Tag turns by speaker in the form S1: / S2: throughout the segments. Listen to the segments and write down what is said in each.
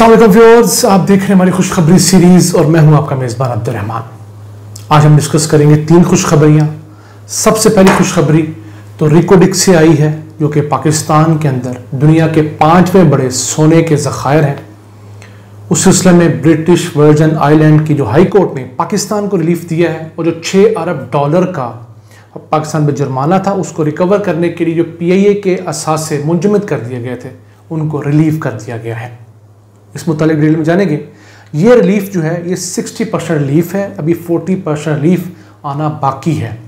S1: अस्सलाम व्यूअर्स आप देख रहे हैं हमारी खुशखबरी सीरीज़ और मैं हूँ आपका मेज़बान अब्दुलरहमान। आज हम डिस्कस करेंगे तीन खुशखबरियाँ। सबसे पहली खुशखबरी तो रिकोडिक से आई है, जो कि पाकिस्तान के अंदर दुनिया के पाँचवें बड़े सोने के ज़खायर हैं। उस सिलसिले में ब्रिटिश वर्जन आइलैंड की जो हाई कोर्ट ने पाकिस्तान को रिलीफ दिया है और जो छः अरब डॉलर का पाकिस्तान में जुर्माना था, उसको रिकवर करने के लिए जो पीआईए के असासे मुंजमद कर दिए गए थे, उनको रिलीव कर दिया गया है। इस मुतल डिटेल में जानेंगे। ये रिलीफ जो है, ये 60 परसेंट रिलीफ है, अभी 40 परसेंट रिलीफ आना बाकी है।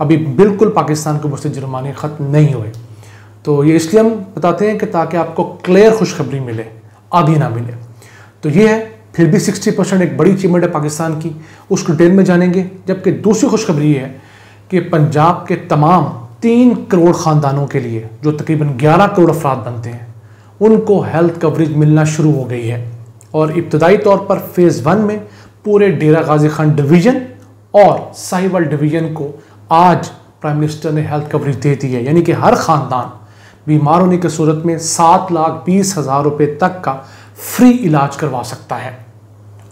S1: अभी बिल्कुल पाकिस्तान के से जुर्माने ख़त्म नहीं हुए। तो ये इसलिए हम बताते हैं कि ताकि आपको क्लियर खुशखबरी मिले, आधी ना मिले। तो ये है, फिर भी 60 परसेंट एक बड़ी अचीवमेंट है पाकिस्तान की, उस डिटेल में जानेंगे। जबकि दूसरी खुशखबरी है कि पंजाब के तमाम तीन करोड़ ख़ानदानों के लिए, जो तकरीबन 11 करोड़ अफराद बनते हैं उनको हेल्थ कवरेज मिलना शुरू हो गई है। और इब्तदाई तौर पर फ़ेज़ वन में पूरे डेरा गाजी खान डिवीज़न और साहिवाल डिवीज़न को आज प्राइम मिनिस्टर ने हेल्थ कवरेज दे दी है। यानी कि हर ख़ानदान बीमार होने की सूरत में सात लाख बीस हज़ार रुपये तक का फ्री इलाज करवा सकता है।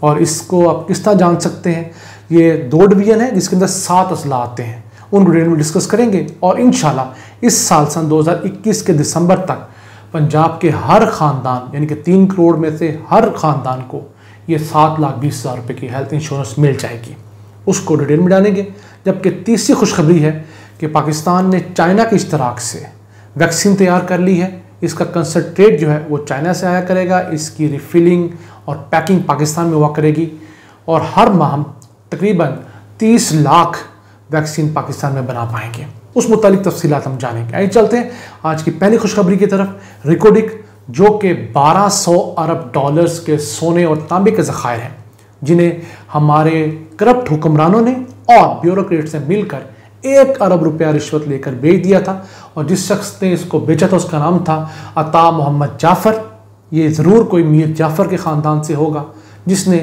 S1: और इसको आप किस तरह जान सकते हैं? ये दो डिवीज़न है जिसके अंदर सात अजला आते हैं। उन डिटेल में डिस्कस करेंगे और इन इस साल सन 2021 के दिसंबर तक पंजाब के हर ख़ानदान, यानी कि तीन करोड़ में से हर ख़ानदान को ये सात लाख बीस हज़ार रुपये की हेल्थ इंश्योरेंस मिल जाएगी। उसको डिटेल में डालेंगे, जबकि तीसरी खुशखबरी है कि पाकिस्तान ने चाइना के इश्तराक से वैक्सीन तैयार कर ली है। इसका कंसनट्रेट जो है वो चाइना से आया करेगा। इसकी रिफिलिंग और पैकिंग पाकिस्तान में हुआ करेगी। और हर माह तकरीबन तीस लाख वैक्सीन पाकिस्तान में बना पाएँगे। उस मुतालिक तफसीत हम जानेंगे। आइए चलते हैं आज की पहली खुशखबरी की तरफ़। रिकोडिक, जो कि 1200 अरब डॉलर्स के सोने और तांबे के ज़खायर हैं, जिन्हें हमारे करप्ट हुक्मरानों ने और ब्यूरोक्रेट से मिलकर एक अरब रुपया रिश्वत लेकर बेच दिया था और जिस शख्स ने इसको बेचा था, उसका नाम था अता मोहम्मद जाफ़र। ये ज़रूर कोई मीर जाफ़र के ख़ानदान से होगा, जिसने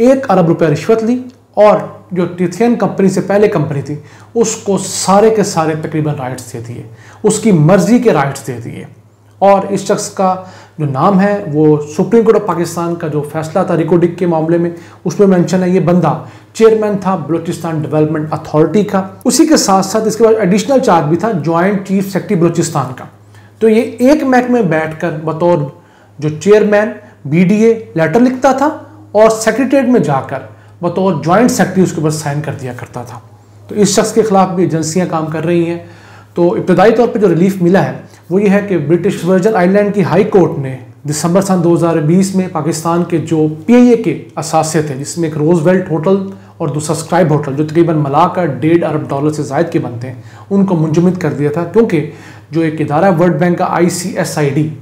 S1: एक अरब रुपया रिश्वत ली और जो टिथियन कंपनी से पहले कंपनी थी, उसको सारे के सारे तकरीबन राइट्स दे दिए। उसकी मर्ज़ी के राइट्स दे दिए। और इस शख्स का जो नाम है, वो सुप्रीम कोर्ट ऑफ़ पाकिस्तान का जो फैसला था रिकॉर्डिंग के मामले में, उसमें मेंशन है ये बंदा। चेयरमैन था बलूचिस्तान डेवलपमेंट अथॉरिटी का। उसी के साथ साथ इसके बाद एडिशनल चार्ज भी था ज्वाइंट चीफ सेक्रेटरी बलूचिस्तान का। तो ये एक मैक में बैठ बतौर जो चेयरमैन बीडीए लेटर लिखता था और सेक्रेटरीट में जाकर बतौर ज्वाइंट सेक्रेटरी उसके ऊपर साइन कर दिया करता था। तो इस शख्स के खिलाफ भी एजेंसियाँ काम कर रही हैं। तो इब्तदाई तौर पर जो रिलीफ मिला है, वो ये है कि ब्रिटिश वर्जन आइलैंड की हाई कोर्ट ने दिसंबर सन 2020 में पाकिस्तान के जो पीआईए के असासे थे, जिसमें एक रोज वेल्ट होटल और दूसरा स्क्राइब होटल, जो तकरीबन मिलाकर डेढ़ अरब डॉलर से जायद के बनते हैं, उनको मुंजमद कर दिया था। क्योंकि जो एक इदारा वर्ल्ड बैंक का आई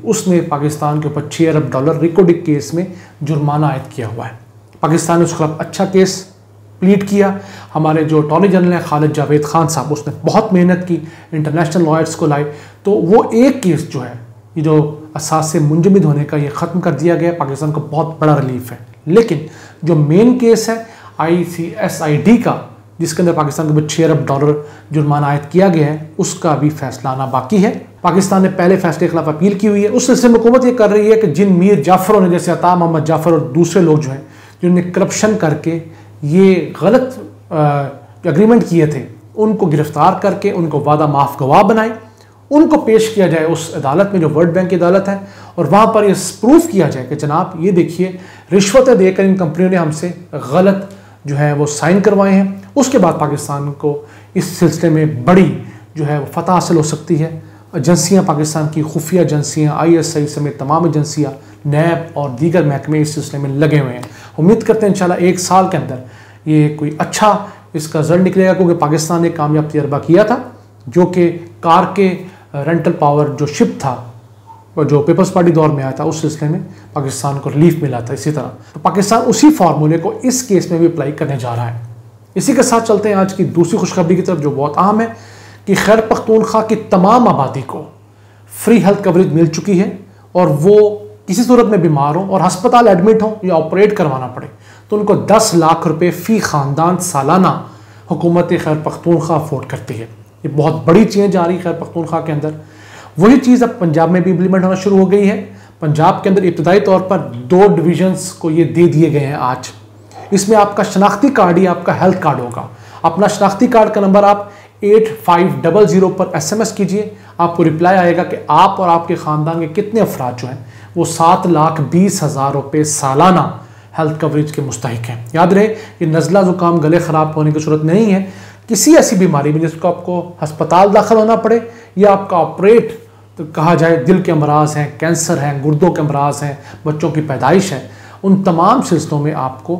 S1: उसने पाकिस्तान के ऊपर छः अरब डॉलर रिकॉर्डिक केस में जुर्माना आयद किया हुआ है। पाकिस्तान ने उस खिलाफ अच्छा केस प्लीट किया। हमारे जो अटॉर्नी जनरल हैं, खालिद जावेद खान साहब, उसने बहुत मेहनत की इंटरनेशनल लॉयर्स को लाए। तो वो एक केस जो है, ये जो असास से मुंजमद होने का ये ख़त्म कर दिया गया। पाकिस्तान को बहुत बड़ा रिलीफ है। लेकिन जो मेन केस है आई सी एस आई डी का, जिसके अंदर पाकिस्तान के ऊपर छः अरब डॉलर जुर्माना आयद किया गया है, उसका भी फैसला आना बाकी है। पाकिस्तान ने पहले फैसले के खिलाफ अपील की हुई है। उस सिलसिले में हुकूमत ये कर रही है कि जिन मीर जाफरों ने, जैसे अता मोहम्मद जाफ़र और दूसरे लोग जो हैं जिन्होंने करप्शन करके ये गलत एग्रीमेंट किए थे, उनको गिरफ़्तार करके, उनको वादा माफ़ गवाह बनाए, उनको पेश किया जाए उस अदालत में जो वर्ल्ड बैंक की अदालत है, और वहाँ पर यह प्रूफ किया जाए कि जनाब, ये देखिए, रिश्वतें देकर इन कंपनियों ने हमसे गलत जो है वो साइन करवाए हैं। उसके बाद पाकिस्तान को इस सिलसिले में बड़ी जो है वो फतह हासिल हो सकती है। एजेंसियाँ पाकिस्तान की, खुफिया एजेंसियाँ आई एस आई समेत तमाम एजेंसियाँ, नैब और दीगर महकमे इस सिलसिले में लगे हुए हैं। उम्मीद करते हैं इंशाल्लाह एक साल के अंदर ये कोई अच्छा इसका रिज़ल्ट निकलेगा, क्योंकि पाकिस्तान ने कामयाब तजर्बा किया था, जो कि कार के रेंटल पावर जो शिप था जो पीपल्स पार्टी दौर में आया था, उस सिलसिले में पाकिस्तान को रिलीफ मिला था इसी तरह। तो पाकिस्तान उसी फार्मूले को इस केस में भी अप्लाई करने जा रहा है। इसी के साथ चलते हैं आज की दूसरी खुशखबरी की तरफ़, जो बहुत अहम है, कि खैर पख्तूनख्वा की तमाम आबादी को फ्री हेल्थ कवरेज मिल चुकी है, और वो किसी सूरत में बीमार हो और हस्पताल एडमिट हो, या ऑपरेट करवाना पड़े तो उनको 10 लाख रुपए फ़ी ख़ानदान सालाना हुकूमत खैर पख्तूनख्वा अफोर्ड करती है। ये बहुत बड़ी चेंज आ रही है खैर पख्तूनख्वा के अंदर। वही चीज़ अब पंजाब में भी इम्प्लीमेंट होना शुरू हो गई है। पंजाब के अंदर इब्तदाई तौर पर दो डिविजन्स को ये दे दिए गए हैं आज। इसमें आपका शनाख्ती कार्ड ही आपका हेल्थ कार्ड होगा। अपना शनाख्ती कार्ड का नंबर आप एट फाइव डबल ज़ीरो पर एस एम एस कीजिए। आपको रिप्लाई आएगा कि आप और आपके ख़ानदान के कितने अफराद जो हैं। वो सात लाख बीस हज़ार रुपये सालाना हेल्थ कवरेज के मुस्तक हैं। याद रहे कि नज़ला ज़ुकाम गले ख़राब होने की सूरत नहीं है। किसी ऐसी बीमारी में जिसको आपको हस्पताल दाखिल होना पड़े या आपका ऑपरेट तो कहा जाए दिल के अमराज हैं कैंसर हैं, गुर्दों के अमराज हैं, बच्चों की पैदाइश है, उन तमाम सिलसिलों में आपको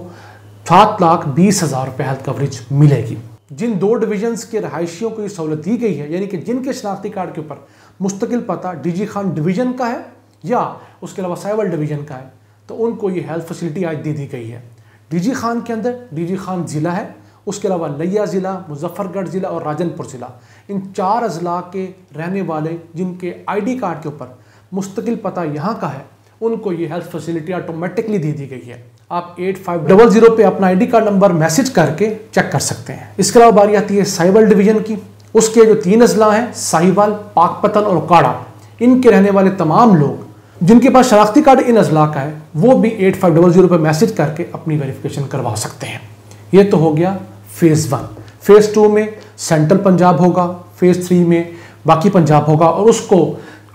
S1: सात लाख बीस हज़ार रुपये हेल्थ कवरेज मिलेगी। जिन दो डिविजन्स के रहायशियों को ये सहूलत दी गई है, यानी कि जिनके शनाख्ती कार्ड के ऊपर मुस्तकिल पता डीजी खान डिवीज़न का है या उसके अलावा साइवल डिवीज़न का है तो उनको ये हेल्थ फैसिलिटी आज दे दी गई है। डीजी खान के अंदर डीजी खान ज़िला है, उसके अलावा लिया ज़िला, मुजफ्फरगढ़ ज़िला और राजनपुर ज़िला। इन चार अजला के रहने वाले, जिनके आईडी कार्ड के ऊपर मुस्तकिल पता यहाँ का है, उनको ये हेल्थ फैसिलिटी ऑटोमेटिकली दे दी गई है। आप एट फाइव डबल ज़ीरो पर अपना आईडी कार्ड नंबर मैसेज करके चेक कर सकते हैं। इसके अलावा बारी आती है साइबल डिवीज़न की। उसके जो तीन अजला हैं, साहिवाल, पाकपतन और काड़ा इनके रहने वाले तमाम लोग जिनके पास शनाख्ती कार्ड इन अजला का है, वो भी एट फाइव डबल ज़ीरो पर मैसेज करके अपनी वेरिफिकेशन करवा सकते हैं। ये तो हो गया फ़ेज़ वन फ़ेज़ टू में सेंट्रल पंजाब होगा फ़ेज़ थ्री में बाकी पंजाब होगा और उसको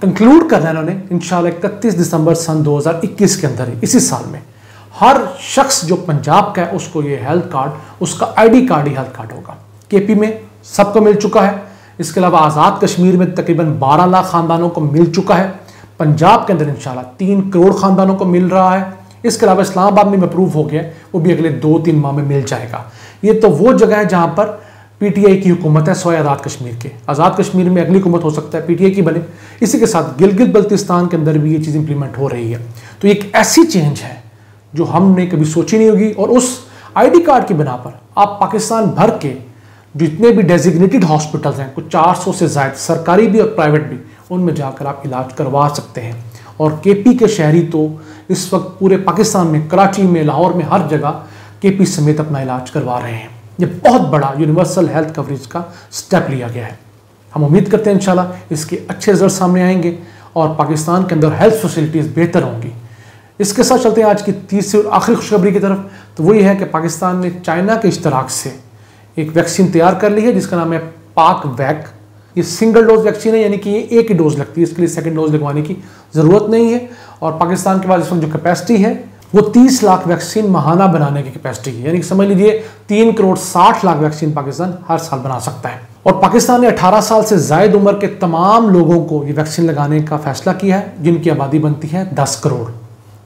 S1: कंक्लूड करना उन्होंने इंशाल्लाह इकतीस दिसंबर सन 2021 के अंदर इसी साल में। हर शख्स जो पंजाब का है, उसको ये हेल्थ कार्ड उसका आईडी कार्ड ही हेल्थ कार्ड होगा। केपी में सबको मिल चुका है। इसके अलावा आज़ाद कश्मीर में तकरीबन 12 लाख ख़ानदानों को मिल चुका है। पंजाब के अंदर इंशाल्लाह तीन करोड़ ख़ानदानों को मिल रहा है। इसके अलावा इस्लामाबाद में अप्रूव हो गया वो भी अगले दो तीन माह में मिल जाएगा। ये तो वो जगह है जहाँ पर पीटीआई की हुकूमत है सोए आज़ाद कश्मीर के। आज़ाद कश्मीर में अगली हुकूमत हो सकता है, पीटीआई की बने। इसी के साथ गिलगित बल्तिस्तान के अंदर भी ये चीज़ इंप्लीमेंट हो रही है। तो एक ऐसी चेंज है, जो हमने कभी सोची नहीं होगी और उस आईडी कार्ड की बिना पर आप पाकिस्तान भर के जितने भी डेजिग्नेटेड हॉस्पिटल्स हैं, कुछ 400 से ज़ायद सरकारी भी और प्राइवेट भी उनमें जाकर आप इलाज करवा सकते हैं। और केपी के शहरी तो इस वक्त पूरे पाकिस्तान में, कराची में, लाहौर में, हर जगह केपी समेत अपना इलाज करवा रहे हैं। ये बहुत बड़ा यूनिवर्सल हेल्थ कवरेज का स्टेप लिया गया है। हम उम्मीद करते हैं इंशाल्लाह इसके अच्छे रिज़ल्ट सामने आएँगे और पाकिस्तान के अंदर हेल्थ फैसिलिटीज़ बेहतर होंगी। इसके साथ चलते हैं आज की तीसरी और आखिरी खुशखबरी की तरफ़। तो वही है कि पाकिस्तान ने चाइना के इश्तराक से एक वैक्सीन तैयार कर ली है, जिसका नाम है पाक वैक। ये सिंगल डोज वैक्सीन है, यानी कि ये एक ही डोज लगती है, इसके लिए सेकेंड डोज लगवाने की ज़रूरत नहीं है। और पाकिस्तान के पास इस वक्त जो कैपेसिटी है, वो 30 लाख वैक्सीन महाना बनाने की कैपेसिटी है। यानी कि समझ लीजिए, तीन करोड़ साठ लाख वैक्सीन पाकिस्तान हर साल बना सकता है। और पाकिस्तान ने 18 साल से जायद उम्र के तमाम लोगों को ये वैक्सीन लगाने का फैसला किया है, जिनकी आबादी बनती है 10 करोड़।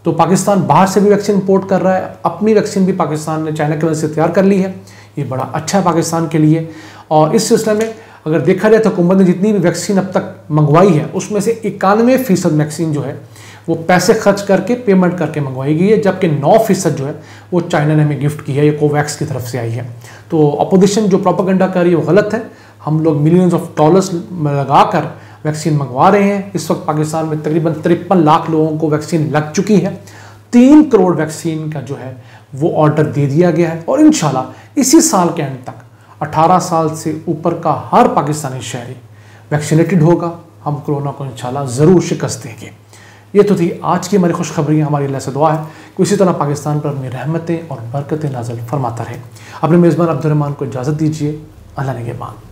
S1: तो पाकिस्तान बाहर से भी वैक्सीन इम्पोर्ट कर रहा है, अपनी वैक्सीन भी पाकिस्तान ने चाइना की वजह से तैयार कर ली है। ये बड़ा अच्छा है पाकिस्तान के लिए। और इस सिलसिले में अगर देखा जाए तो हुकूमत ने जितनी भी वैक्सीन अब तक मंगवाई है, उसमें से इक्यानवे फ़ीसद वैक्सीन जो है, वो पैसे खर्च करके पेमेंट करके मंगवाई गई है, जबकि नौ फ़ीसद जो है, वो चाइना ने हमें गिफ्ट की है, ये कोवैक्स की तरफ़ से आई है। तो अपोजिशन जो प्रोपागेंडा कर रही है, वो गलत है। हम लोग मिलियंस ऑफ़ डॉलर्स लगा कर वैक्सीन मंगवा रहे हैं। इस वक्त पाकिस्तान में तकरीबन तिरपन लाख लोगों को वैक्सीन लग चुकी है। तीन करोड़ वैक्सीन का जो है, वो ऑर्डर दे दिया गया है और इन इसी साल के एंड तक 18 साल से ऊपर का हर पाकिस्तानी शहरी वैक्सीनेटेड होगा। हम कोरोना को इंशाल्लाह ज़रूर शिकस्त देंगे। ये तो थी आज की हमारी खुशखबरी हमारी अल्लाह से दुआ है। कि इसी तरह पाकिस्तान पर अपनी रहमतें और बरकतें नाजल फरमाता रहे। अपने मेज़बान अब्दुलरमान को इजाज़त दीजिए। अल्लाह ने के बाद